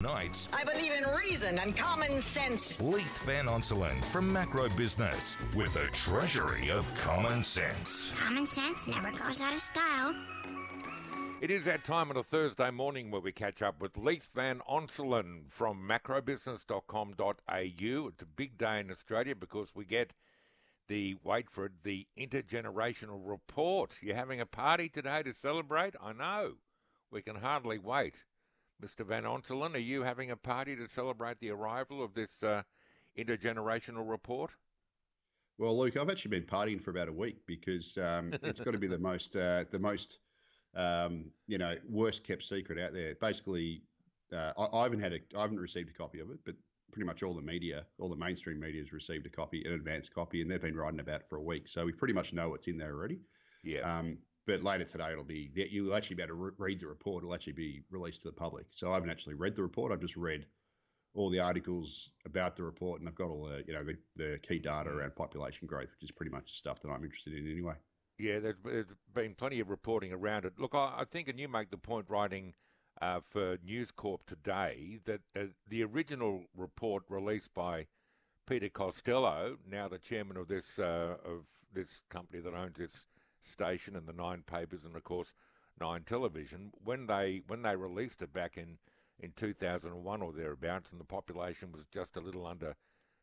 Nights, I believe in reason and common sense. Leith Van Onselen from Macro Business with a treasury of common sense. Common sense never goes out of style. It is that time on a Thursday morning where we catch up with Leith Van Onselen from macrobusiness.com.au. It's a big day in Australia because we get the, wait for it, the intergenerational report. You're having a party today to celebrate? I know. We can hardly wait. Mr. Van Onselen, are you having a party to celebrate the arrival of this uh, intergenerational report? Well, Luke, I've actually been partying for about a week because um, it's got to be the most uh, the most um, you know worst kept secret out there. Basically, uh, I, I, haven't had a I haven't received a copy of it, but pretty much all the media, all the mainstream media has received a copy, an advanced copy, and they've been writing about it for a week. So we pretty much know what's in there already. Yeah. Um, but later today it'll be that you'll actually be able to re- read the report. It'll actually be released to the public. So I haven't actually read the report. I've just read all the articles about the report, and I've got all the you know the, the key data around population growth, which is pretty much the stuff that I'm interested in anyway. Yeah, there's, there's been plenty of reporting around it. Look, I, I think, and you make the point writing uh, for News Corp today that uh, the original report released by Peter Costello, now the chairman of this uh, of this company that owns this station and the Nine papers and of course Nine television when they when they released it back in in 2001 or thereabouts and the population was just a little under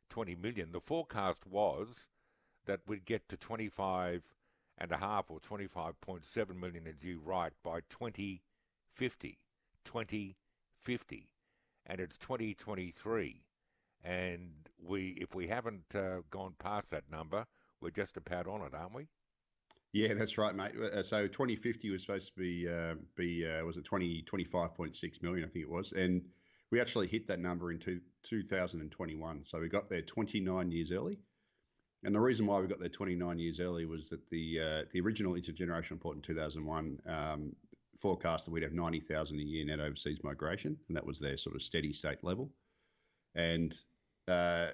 20 million the forecast was that we'd get to 25 and a half or 25.7 million as you write by 2050 2050 and it's 2023 and we if we haven't uh, gone past that number we're just about on it aren't we yeah, that's right, mate. Uh, so 2050 was supposed to be uh, be uh, was it 20 25.6 million, I think it was, and we actually hit that number in two, 2021. So we got there 29 years early. And the reason why we got there 29 years early was that the uh, the original intergenerational report in 2001 um, forecast that we'd have 90,000 a year net overseas migration, and that was their sort of steady state level. And uh,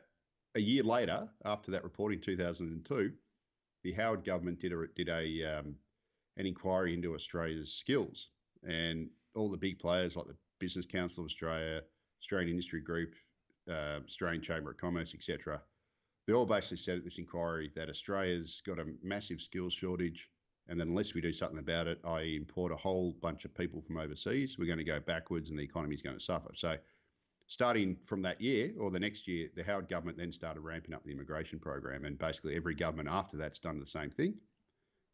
a year later, after that report in 2002, the Howard government did a did a um, an inquiry into Australia's skills, and all the big players like the Business Council of Australia, Australian Industry Group, uh, Australian Chamber of Commerce, etc. They all basically said at this inquiry that Australia's got a massive skills shortage, and that unless we do something about it, I import a whole bunch of people from overseas, we're going to go backwards, and the economy is going to suffer. So starting from that year or the next year, the Howard government then started ramping up the immigration program, and basically every government after that's done the same thing.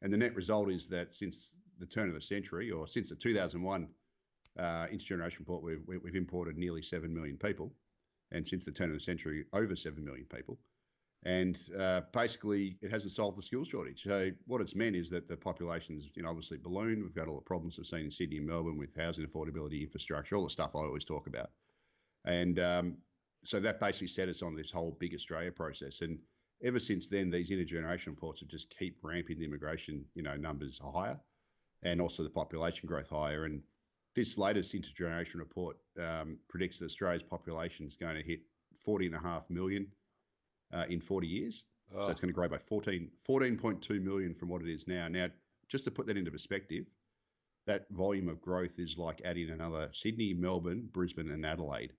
And the net result is that since the turn of the century, or since the 2001 uh, intergenerational report, we've, we've imported nearly seven million people, and since the turn of the century, over seven million people. And uh, basically, it hasn't solved the skills shortage. So what it's meant is that the population's, you know, obviously ballooned. We've got all the problems we've seen in Sydney and Melbourne with housing affordability, infrastructure, all the stuff I always talk about. And um, so that basically set us on this whole big Australia process. And ever since then, these intergenerational reports have just keep ramping the immigration, you know, numbers higher, and also the population growth higher. And this latest intergenerational report um, predicts that Australia's population is going to hit 40.5 million uh, in 40 years. Oh. So it's going to grow by 14, 14.2 million from what it is now. Now, just to put that into perspective, that volume of growth is like adding another Sydney, Melbourne, Brisbane, and Adelaide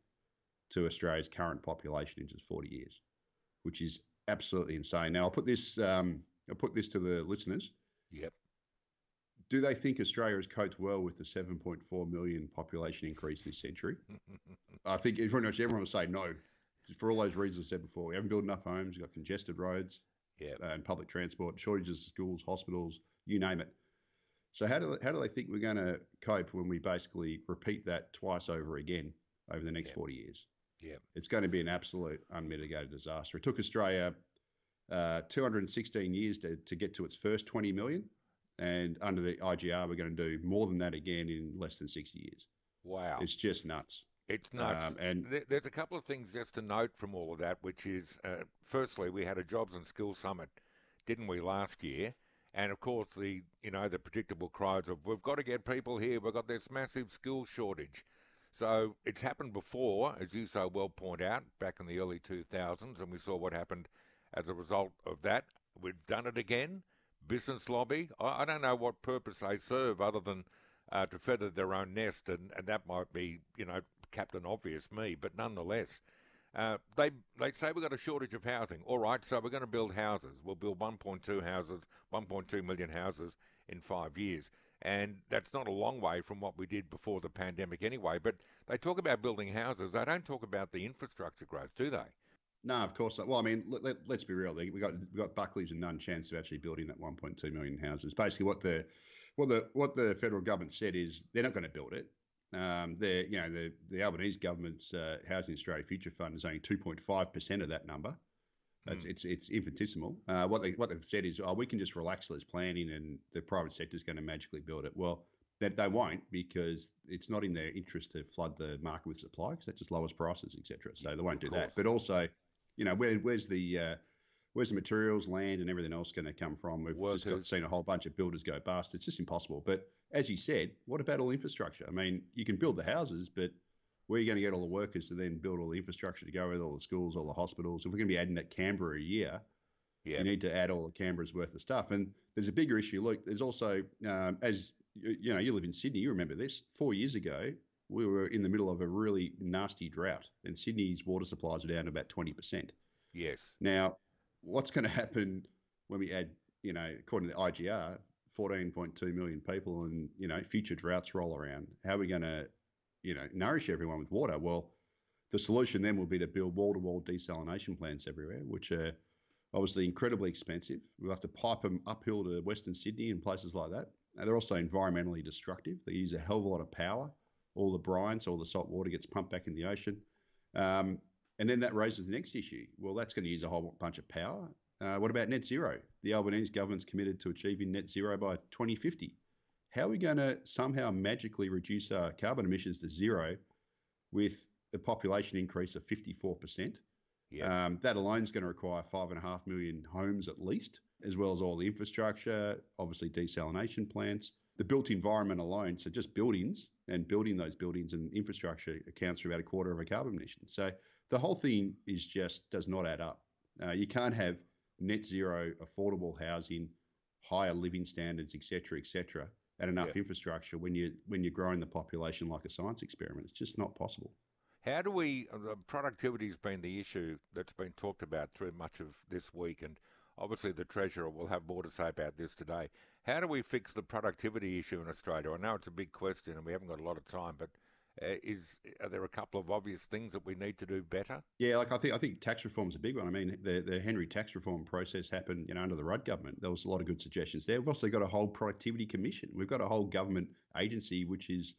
to Australia's current population in just 40 years, which is absolutely insane. Now, I'll put this um, I'll put this to the listeners. Yep. Do they think Australia has coped well with the 7.4 million population increase this century? I think pretty much everyone will say no, for all those reasons I said before. We haven't built enough homes, we've got congested roads, yep. uh, and public transport, shortages of schools, hospitals, you name it. So how do they, how do they think we're going to cope when we basically repeat that twice over again over the next yep. 40 years? Yeah. It's going to be an absolute unmitigated disaster. It took Australia uh, 216 years to, to get to its first 20 million. And under the IGR, we're going to do more than that again in less than 60 years. Wow. It's just nuts. It's nuts. Um, and there's a couple of things just to note from all of that, which is uh, firstly, we had a jobs and skills summit, didn't we, last year? And of course, the you know the predictable cries of we've got to get people here. We've got this massive skill shortage. So it's happened before, as you so well point out, back in the early 2000s, and we saw what happened as a result of that. We've done it again. Business lobby, I, I don't know what purpose they serve other than uh, to feather their own nest, and, and that might be, you know, Captain Obvious, me, but nonetheless, uh, they they say we've got a shortage of housing. All right, so we're going to build houses. We'll build 1.2 houses, 1.2 million houses in five years. And that's not a long way from what we did before the pandemic anyway. But they talk about building houses. They don't talk about the infrastructure growth, do they? No, of course not. Well, I mean, let, us be real. We got we got Buckley's and none chance of actually building that 1.2 million houses. Basically, what the what the what the federal government said is they're not going to build it. Um, the you know the the Albanese government's uh, Housing Australia Future Fund is only 2.5 percent of that number. Mm. It's, it's, it's infinitesimal. Uh, what they what they've said is, oh, we can just relax this planning, and the private sector is going to magically build it. Well, that they, they won't because it's not in their interest to flood the market with supply because that just lowers prices, etc. So they won't do that. But also, you know, where, where's the uh, where's the materials, land, and everything else going to come from? We've Workers. just got, seen a whole bunch of builders go bust. It's just impossible. But as you said, what about all infrastructure? I mean, you can build the houses, but where are you going to get all the workers to then build all the infrastructure to go with all the schools, all the hospitals? If we're going to be adding at Canberra a year, yeah. you need to add all the Canberra's worth of stuff. And there's a bigger issue. Look, there's also, um, as you know, you live in Sydney, you remember this. Four years ago, we were in the middle of a really nasty drought, and Sydney's water supplies were down to about 20%. Yes. Now, what's going to happen when we add, you know, according to the IGR, 14.2 million people and, you know, future droughts roll around? How are we going to, you know, nourish everyone with water? Well, the solution then will be to build wall to wall desalination plants everywhere, which are obviously incredibly expensive. We'll have to pipe them uphill to Western Sydney and places like that. And they're also environmentally destructive. They use a hell of a lot of power. All the brine, so all the salt water gets pumped back in the ocean. Um, and then that raises the next issue. Well, that's going to use a whole bunch of power. Uh, what about net zero? The Albanese government's committed to achieving net zero by 2050. How are we going to somehow magically reduce our carbon emissions to zero with a population increase of 54%? Yeah. Um, that alone is going to require five and a half million homes at least, as well as all the infrastructure, obviously desalination plants. The built environment alone, so just buildings and building those buildings and infrastructure accounts for about a quarter of our carbon emissions. So the whole thing is just does not add up. Uh, you can't have net zero, affordable housing, higher living standards, etc., etc., and enough yeah. infrastructure when you when you're growing the population like a science experiment. It's just not possible. How do we? Uh, productivity has been the issue that's been talked about through much of this week, and obviously the treasurer will have more to say about this today. How do we fix the productivity issue in Australia? I know it's a big question, and we haven't got a lot of time, but is are there a couple of obvious things that we need to do better? Yeah, like I think I think tax reform is a big one. I mean, the the Henry tax reform process happened, you know, under the Rudd government. There was a lot of good suggestions there. We've also got a whole productivity commission. We've got a whole government agency which is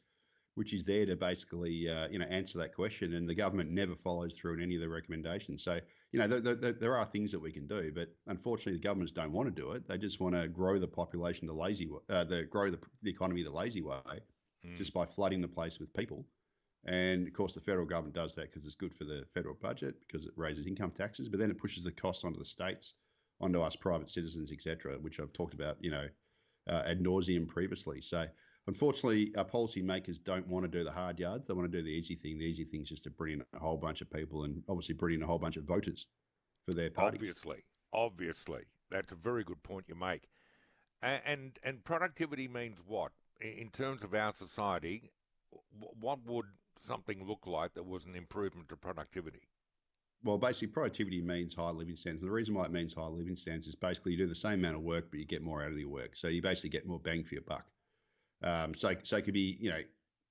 which is there to basically uh, you know answer that question, and the government never follows through on any of the recommendations. So you know there, there, there are things that we can do, but unfortunately the governments don't want to do it. They just want to grow the population the lazy, uh, the grow the, the economy the lazy way mm. just by flooding the place with people. And of course, the federal government does that because it's good for the federal budget because it raises income taxes, but then it pushes the costs onto the states, onto us private citizens, etc., which I've talked about, you know, uh, ad nauseum previously. So unfortunately, our policymakers don't want to do the hard yards. They want to do the easy thing. The easy thing is just to bring in a whole bunch of people and obviously bring in a whole bunch of voters for their party. Obviously, obviously, that's a very good point you make. And and productivity means what in terms of our society? What would something look like that was an improvement to productivity? Well, basically, productivity means high living standards. And the reason why it means high living standards is basically you do the same amount of work, but you get more out of your work. So you basically get more bang for your buck. Um, so, so it could be, you know,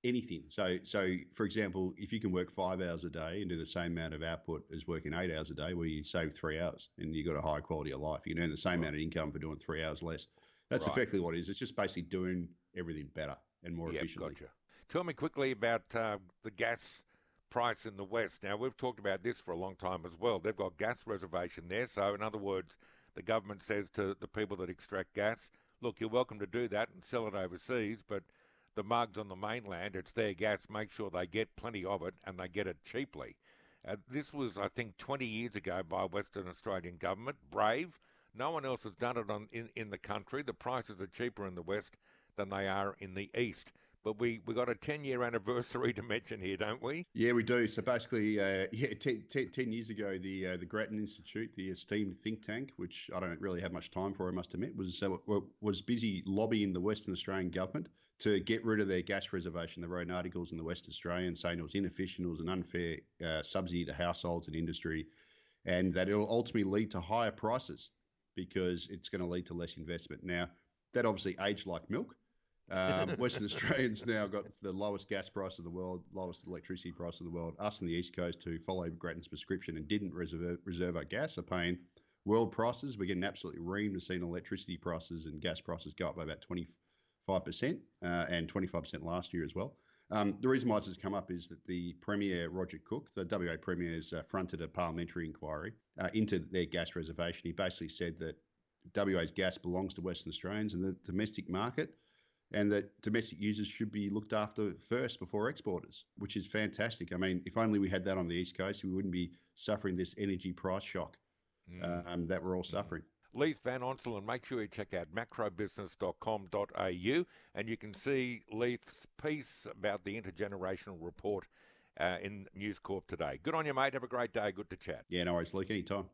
anything. So, so for example, if you can work five hours a day and do the same amount of output as working eight hours a day, where you save three hours and you've got a higher quality of life, you can earn the same right. amount of income for doing three hours less. That's right. effectively what it is. It's just basically doing everything better and more yep, efficiently. Gotcha. Tell me quickly about uh, the gas price in the West. Now, we've talked about this for a long time as well. They've got gas reservation there. So, in other words, the government says to the people that extract gas, look, you're welcome to do that and sell it overseas, but the mugs on the mainland, it's their gas. Make sure they get plenty of it and they get it cheaply. Uh, this was, I think, 20 years ago by Western Australian government. Brave. No one else has done it on, in, in the country. The prices are cheaper in the West than they are in the East. But we we got a ten year anniversary to mention here, don't we? Yeah, we do. So basically, uh, yeah, ten, 10, 10, years ago, the uh, the Grattan Institute, the esteemed think tank, which I don't really have much time for, I must admit, was uh, was busy lobbying the Western Australian government to get rid of their gas reservation. They wrote articles in the West Australian saying it was inefficient, it was an unfair uh, subsidy to households and industry, and that it will ultimately lead to higher prices because it's going to lead to less investment. Now, that obviously aged like milk. Um, Western Australians now got the lowest gas price of the world, lowest electricity price of the world. Us on the East Coast who followed Grattan's prescription and didn't reserve, reserve our gas are paying world prices. We're getting absolutely reamed. We've seen electricity prices and gas prices go up by about 25% uh, and 25% last year as well. Um, the reason why this has come up is that the Premier, Roger Cook, the WA Premier, has uh, fronted a parliamentary inquiry uh, into their gas reservation. He basically said that WA's gas belongs to Western Australians and the domestic market, and that domestic users should be looked after first before exporters, which is fantastic. I mean, if only we had that on the East Coast, we wouldn't be suffering this energy price shock mm. um, that we're all suffering. Leith Van Onselen, make sure you check out macrobusiness.com.au and you can see Leith's piece about the intergenerational report uh, in News Corp today. Good on you, mate. Have a great day. Good to chat. Yeah, no worries, Luke. Anytime.